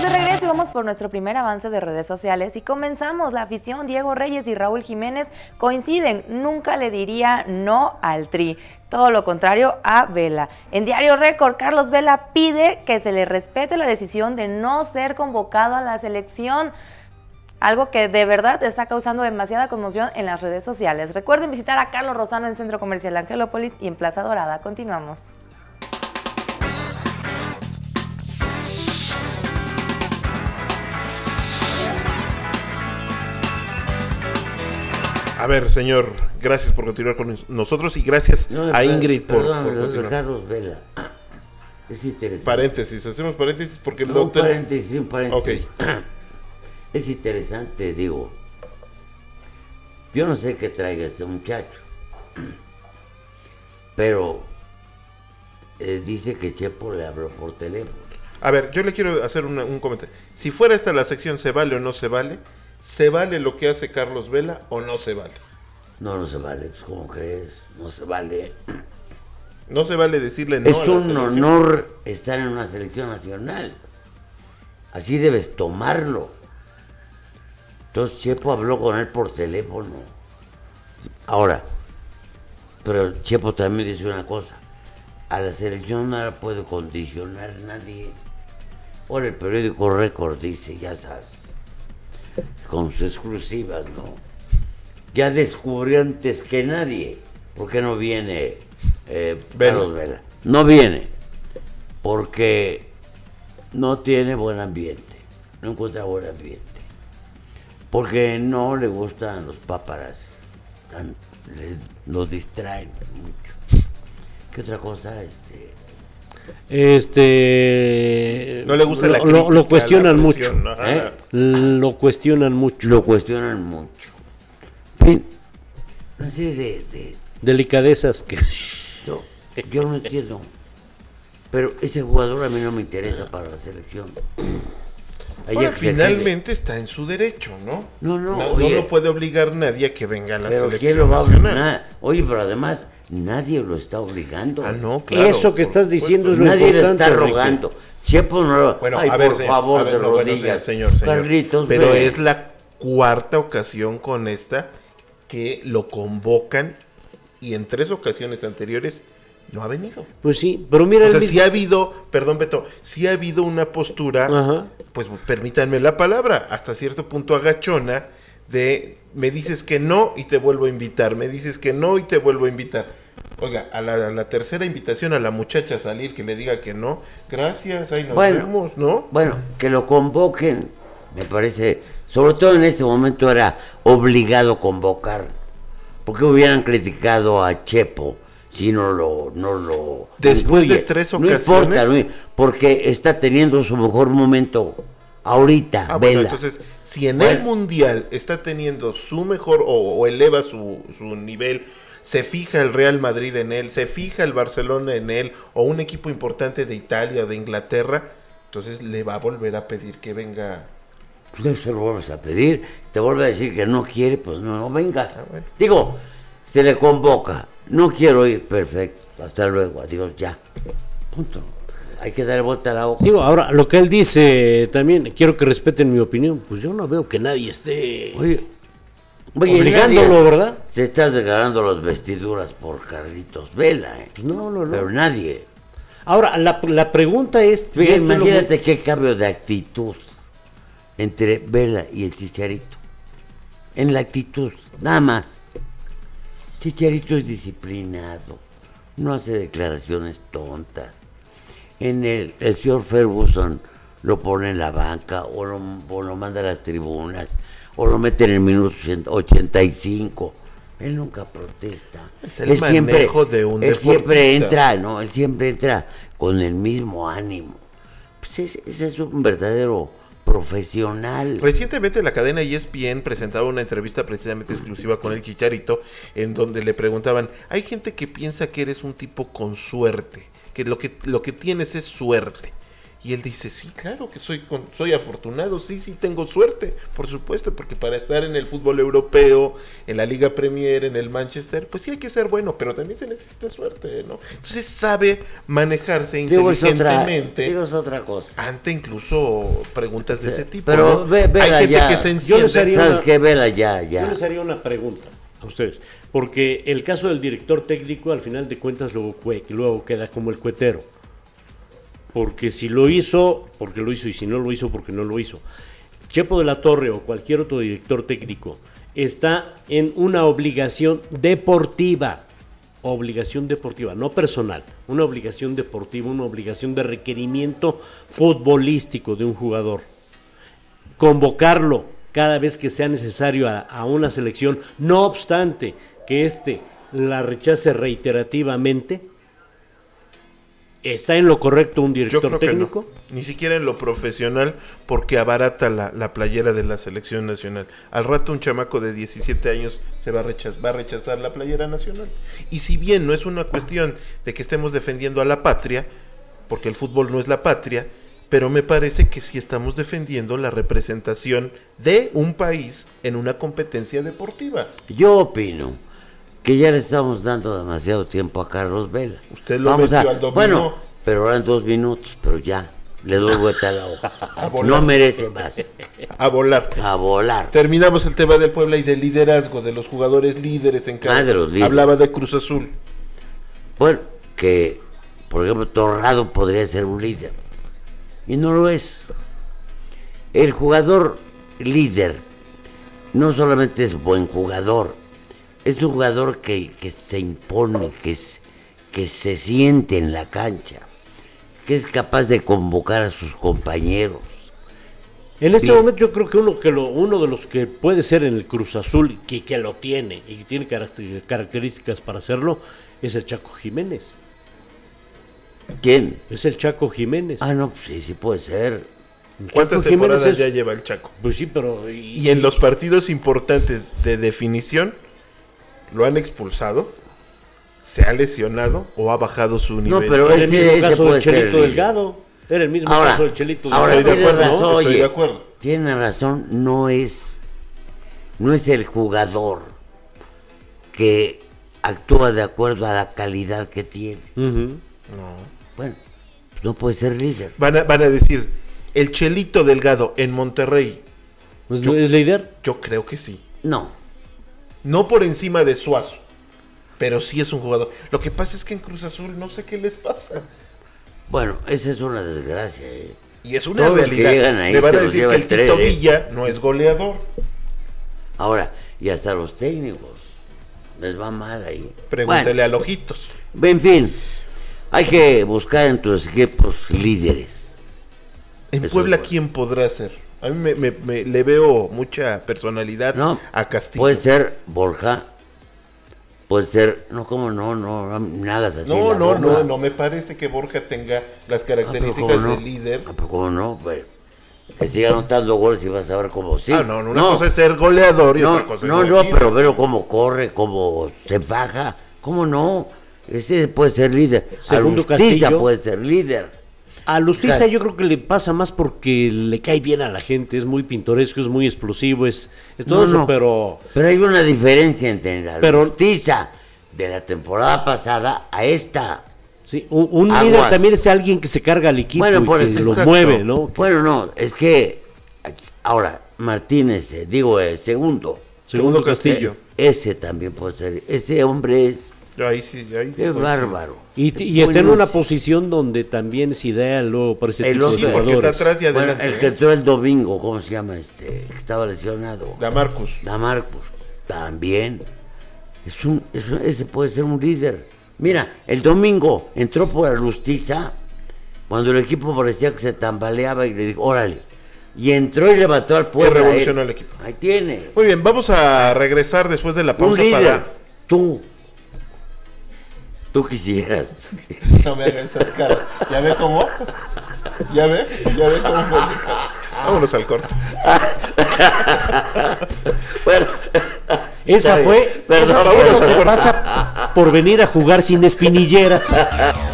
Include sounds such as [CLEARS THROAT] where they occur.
De regreso y vamos por nuestro primer avance de redes sociales y comenzamos. La afición Diego Reyes y Raúl Jiménez coinciden. Nunca le diría no al Tri. Todo lo contrario a Vela. En Diario Récord, Carlos Vela pide que se le respete la decisión de no ser convocado a la selección algo que de verdad está causando demasiada conmoción en las redes sociales. Recuerden visitar a Carlos Rosano en Centro Comercial Angelópolis y en Plaza Dorada. Continuamos. A ver, señor, gracias por continuar con nosotros y gracias No, a Ingrid por, perdón, por continuar. Carlos Vela. Es interesante. Paréntesis, hacemos paréntesis porque el No, un doctor... paréntesis, un paréntesis. [CLEARS THROAT] Es interesante, digo. Yo no sé qué traiga este muchacho. [CLEARS THROAT] Pero eh, dice que Chepo le habló por teléfono. A ver, yo le quiero hacer una- un comentario. Si fuera esta la sección, ¿se vale o no se vale? ¿Se vale lo que hace Carlos Vela o no se vale? No, no se vale, pues ¿cómo crees? No se vale. No se vale decirle no es a la un selección. honor estar en una selección nacional. Así debes tomarlo. Entonces Chepo habló con él por teléfono. Ahora, pero Chepo también dice una cosa. A la selección no la puede condicionar nadie. Ahora el periódico Récord dice, ya sabes, con sus exclusivas, ¿no? Ya descubrió antes que nadie. ¿Por qué no viene eh, Vela. Carlos Vela? No viene. Porque no tiene buen ambiente. No encuentra buen ambiente. Porque no le gustan los paparazzi. Tan- le- lo distraen mucho. ¿Qué otra cosa? Este, Este. No le gusta lo, la crítica, lo cuestionan la presión, mucho. ¿eh? Lo cuestionan mucho. lo cuestionan mucho. De, de- Delicadezas que. [LAUGHS] yo, yo no entiendo. Pero ese jugador a mí no me interesa para la selección. [CLEARS THROAT] Ahora, que se quede. finalmente está en su derecho, ¿no? No, no, No, oye. lo puede obligar nadie a que venga a la Pero selección ¿quién lo va a nacional. Oye, pero además nadie lo está obligando. Ah, no, claro. Eso que por estás diciendo es lo Nadie le está rogando. Chepo no lo... Bueno, Ay, a ver, por señor, favor, a ver, de no, rodillas. señor, señor. Carlitos, Pero ve. es la cuarta ocasión con esta que lo convocan y en tres ocasiones anteriores no ha venido. Pues sí, pero mira O sea, mismo- sí ha habido, perdón Beto, sí ha habido una postura, Ajá. pues permítanme la palabra, hasta cierto punto agachona de me dices que no y te vuelvo a invitar, me dices que no y te vuelvo a invitar. Oiga, a la, a la tercera invitación a la muchacha a salir que le diga que no, gracias, ahí nos Bueno. vemos, ¿no? Bueno, que lo convoquen, me parece, sobre todo en este momento era obligado convocar. Porque hubieran criticado a Chepo si no lo... No lo Después de tres No ocasiones. importa, no, porque está teniendo su mejor momento ahorita, Ah, bueno, entonces, si en Bueno. el Mundial está teniendo su mejor o, o eleva su, su nivel, se fija el Real Madrid en él, se fija el Barcelona en él, o un equipo importante de Italia o de Inglaterra, entonces le va a volver a pedir que venga. Pues se lo vuelves a pedir, te vuelve a decir que no quiere, pues no, no vengas. Ah, bueno. Digo, se le convoca, no quiero ir, perfecto, hasta luego, adiós, ya. Punto. Hay que dar vuelta a la hoja. Digo, ahora, lo que él dice también, quiero que respeten mi opinión. Pues yo no veo que nadie esté Oye, obligándolo, nadie ¿verdad? Se está desgarrando las vestiduras por Carlitos Vela, ¿eh? No, no, no. Pero nadie. Ahora, la, la pregunta es. Fíjate, imagínate qué cambio de actitud entre Vela y el Chicharito. En la actitud, nada más. Chicharito es disciplinado, no hace declaraciones tontas. En el, el señor Ferguson lo pone en la banca o lo, o lo manda a las tribunas o lo mete en el minuto 85. Él nunca protesta. Es el manejo de un él siempre entra, ¿no? Él siempre entra con el mismo ánimo. Pues ese, ese es un verdadero profesional. Recientemente la cadena ESPN presentaba una entrevista precisamente exclusiva con el Chicharito, en donde le preguntaban, hay gente que piensa que eres un tipo con suerte, que lo que, lo que tienes es suerte. Y él dice, sí, claro que soy, con- soy afortunado, sí, sí, tengo suerte, por supuesto, porque para estar en el fútbol europeo, en la Liga Premier, en el Manchester, pues sí hay que ser bueno, pero también se necesita suerte, ¿no? Entonces sabe manejarse Digo, es otra, inteligentemente digo, es otra cosa. ante incluso preguntas de ese tipo. Pero ¿no? ve- vela hay gente ya. que se Yo les enciende. haría ¿Sabes una- qué? Vela ya, Yo ya. les haría una pregunta a ustedes, porque el caso del director técnico al final de cuentas luego, luego queda como el cuetero. Porque si lo hizo, porque lo hizo, y si no lo hizo, porque no lo hizo. Chepo de la Torre o cualquier otro director técnico está en una obligación deportiva. Obligación deportiva, no personal, una obligación deportiva, una obligación de requerimiento futbolístico de un jugador convocarlo cada vez que sea necesario a, una selección, no obstante que éste la rechace reiterativamente, ¿está en lo correcto un Yo director que técnico? no. Ni siquiera en lo profesional, porque abarata la, la playera de la selección nacional. Al rato un chamaco de 17 años se va a, rechazar, va a rechazar la playera nacional. Y si bien no es una cuestión de que estemos defendiendo a la patria, porque el fútbol no es la patria, pero me parece que sí estamos defendiendo la representación de un país en una competencia deportiva. Yo opino que ya le estamos dando demasiado tiempo a Carlos Vela. Usted lo metió al dominó. Bueno, pero eran dos minutos, pero ya. Le doy vuelta a la hoja. [LAUGHS] volar. no merece más. A volar. A volar. Terminamos el tema del Puebla y del liderazgo de los jugadores líderes en cada. Los líderes. Hablaba de Cruz Azul. Bueno, que, por ejemplo, Torrado podría ser un líder. Y no lo es. El jugador líder no solamente es buen jugador, es un jugador que, que se impone, que, es- que se siente en la cancha, que es capaz de convocar a sus compañeros. En este Bien. momento yo creo que uno, que lo, uno de los que puede ser en el Cruz Azul, que, que lo tiene y que tiene caracter- características para hacerlo, es el Chaco Jiménez. ¿Quién? Es el Chaco Jiménez. Ah, no, pues sí, sí puede ser. ¿Cuántas Chaco temporadas es- ya lleva el Chaco? Pues sí, pero... Y en los partidos importantes de definición, lo han expulsado, se ha lesionado o ha bajado su nivel. pero Era el mismo ese caso del Chelito. Delgado. Era el mismo Ahora, caso del Chelito ahora Estoy de tiene acuerdo, razón, estoy oye, de acuerdo. Tiene razón, no es, no es el jugador que actúa de acuerdo a la calidad que tiene. Ujú. Bueno, no puede ser líder. Van a, van a decir, el Chelito Delgado en Monterrey, Pues, Yo- ¿Es líder? yo creo que sí. No, No por encima de Suazo, pero sí es un jugador. Lo que pasa es que en Cruz Azul no sé qué les pasa. bueno, esa es una desgracia. ¿eh? Y es una Todos los que realidad. llegan ahí van a decir que el tren, Tito ¿eh? Villa no es goleador. Ahora, y hasta los técnicos les va mal ahí. Pregúntele a Lojitos. Bueno, en fin, hay que buscar en tus equipos líderes. En Eso Puebla, bueno. ¿quién podrá ser? A mí me, me- me- le veo mucha personalidad No, a Castillo. puede ser Borja, puede ser, no, como no, no, no, nada así. No, no, no, no me parece que Borja tenga las Ah, características ¿cómo no? de líder. Ah, pero ¿cómo no? Pues, que siga anotando goles y vas a ver cómo sí. Ah, no, no, una cosa es ser goleador y no, otra cosa no, es ser no, líder. pero velo cómo corre, cómo se faja. ¿Cómo no? Ese puede ser líder. Segundo Alustiza Castillo. puede ser líder. A Lustiza Claro. yo creo que le pasa más porque le cae bien a la gente, es muy pintoresco, es muy explosivo, es, es todo No, eso, no. pero Pero hay una diferencia entre la Pero- Alustiza de la temporada pasada a esta. sí, un, un líder también es alguien que se carga al equipo Bueno, y por que lo exacto. mueve, ¿no? Bueno, no, es que ahora Martínez, eh, digo, eh, segundo, Segundo Castillo. eh, ese también puede ser. Ese hombre es, Ahí sí, ahí sí es bárbaro. Y, y está en una posición donde también es ideal luego para ese El tipo de porque está atrás y Bueno, adelante. el que ¿eh? entró el domingo, ¿cómo se llama este? Que estaba lesionado. Da Marcus. Damarcus, también. Es un, es un- ese puede ser un líder. Mira, el domingo entró por la Lustiza cuando el equipo parecía que se tambaleaba y le dijo, órale. Y entró y levantó al pueblo. revolucionó al equipo. Ahí tiene. Muy bien, vamos a regresar después de la Un pausa líder. para... Tú. Tú quisieras. [LAUGHS] No me hagan esas caras. ¿Ya ve cómo? ¿Ya ve? ¿Ya ve cómo me hace? Vámonos al corte. [LAUGHS] bueno. Esa fue, Perdón, eso, eso te pasa por venir a jugar sin espinilleras. [LAUGHS]